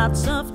lots of